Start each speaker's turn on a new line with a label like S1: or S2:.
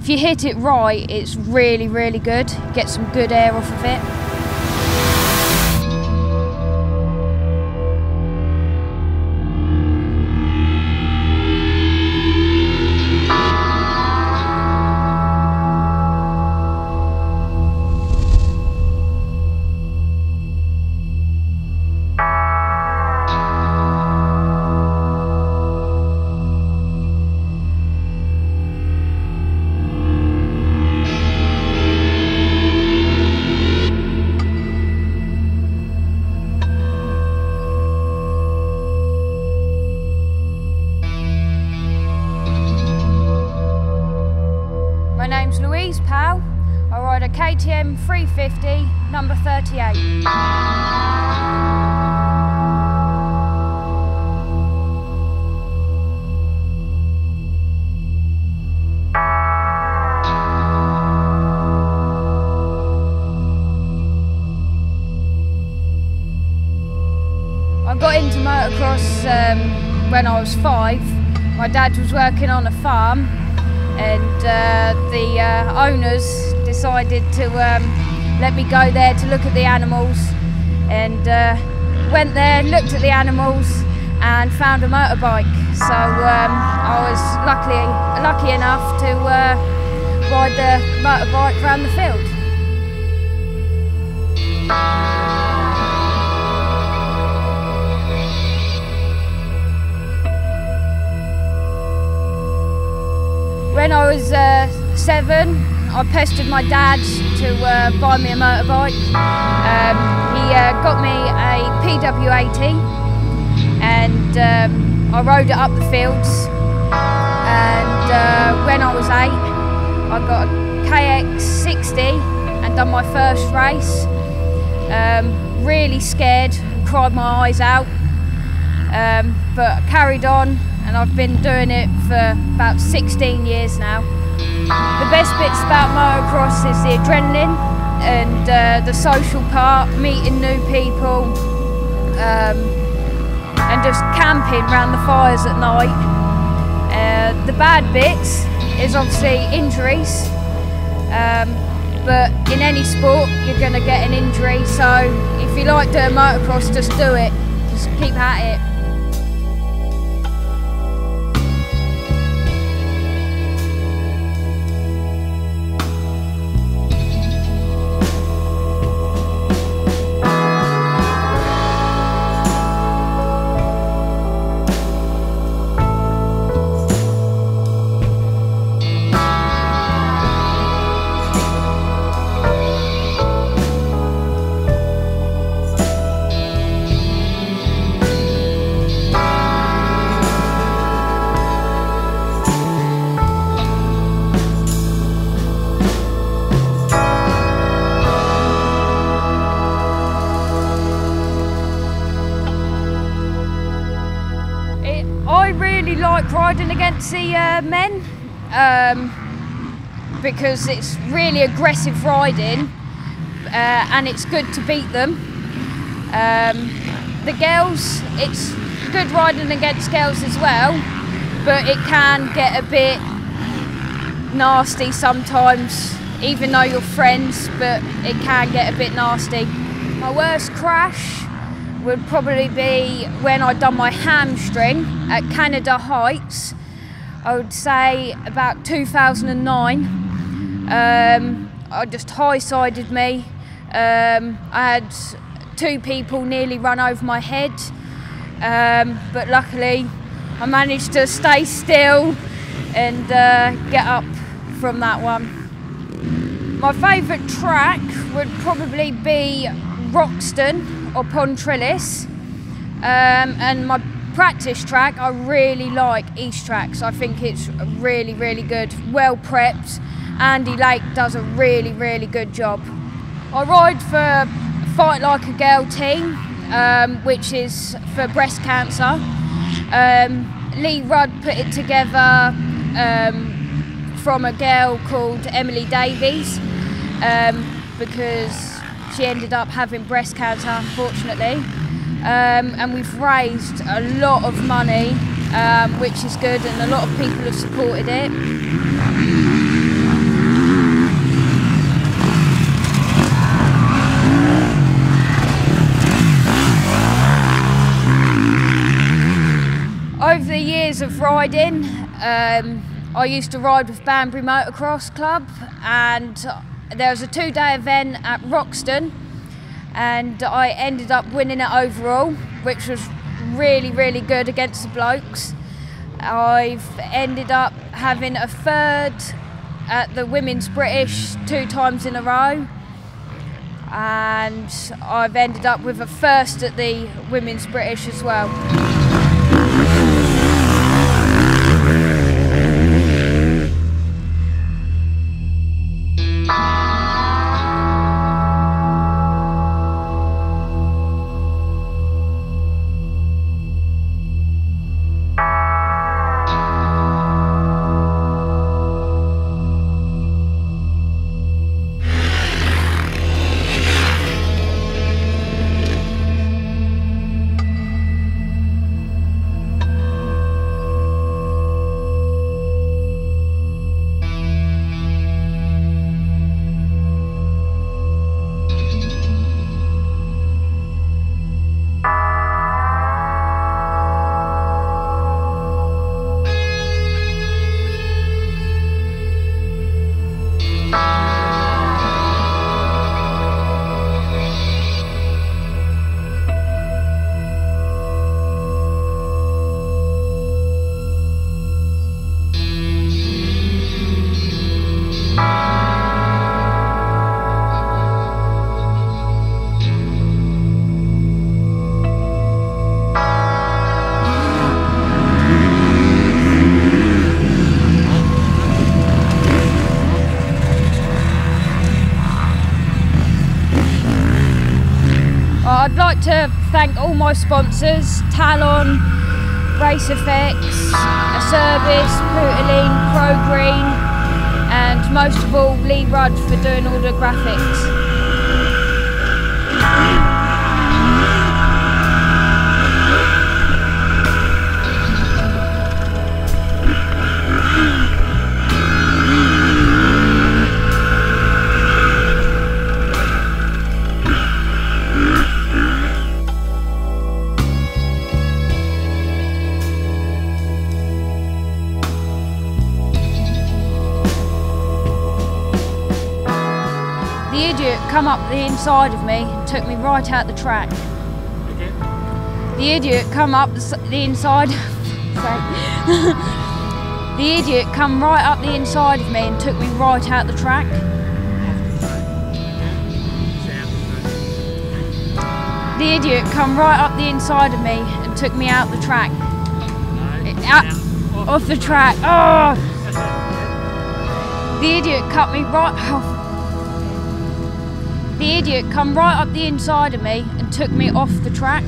S1: if you hit it right, it's really, really good. Get some good air off of it. Louise Powell. I ride a KTM 350, number 38. I got into motocross um, when I was five. My dad was working on a farm and uh, the uh, owners decided to um, let me go there to look at the animals and uh, went there, and looked at the animals and found a motorbike. So um, I was luckily lucky enough to uh, ride the motorbike around the field. When I was uh, seven, I pestered my dad to uh, buy me a motorbike. Um, he uh, got me a PW80 and um, I rode it up the fields. And uh, when I was eight, I got a KX60 and done my first race. Um, really scared, cried my eyes out, um, but carried on and I've been doing it for about 16 years now. The best bits about motocross is the adrenaline and uh, the social part, meeting new people, um, and just camping around the fires at night. Uh, the bad bits is obviously injuries, um, but in any sport you're going to get an injury. So if you like doing motocross, just do it. Just keep at. It, really like riding against the uh, men um, because it's really aggressive riding uh, and it's good to beat them. Um, the girls, it's good riding against girls as well, but it can get a bit nasty sometimes, even though you're friends, but it can get a bit nasty. My worst crash would probably be when I'd done my hamstring at Canada Heights. I would say about 2009. Um, I just high-sided me. Um, I had two people nearly run over my head, um, but luckily I managed to stay still and uh, get up from that one. My favourite track would probably be Roxton or Pontrilas. Um, and my practice track, I really like East Trax. I think it's really, really good, well prepped. Andy Lake does a really, really good job. I ride for Fight Like a Girl team, um, which is for breast cancer. Um, Lee Rudd put it together um, from a girl called Emily Davies um, because she ended up having breast cancer, unfortunately. Um, and we've raised a lot of money, um, which is good, and a lot of people have supported it. Over the years of riding, um, I used to ride with Banbury Motocross Club and there was a two-day event at Roxton, and I ended up winning it overall, which was really, really good against the blokes. I've ended up having a third at the Women's British two times in a row, and I've ended up with a first at the Women's British as well. Like to thank all my sponsors Talon, Race Effects, Service, Putoline, Pro Green, and most of all Lee Rudd for doing all the graphics. Idiot come up the inside of me and took me right out the track. The idiot come up the, the inside. the idiot come right up the inside of me and took me right out the track. The idiot come right up the inside of me and took me out the track. Out, off the track. Oh! The idiot cut me right off. The idiot come right up the inside of me and took me off the track.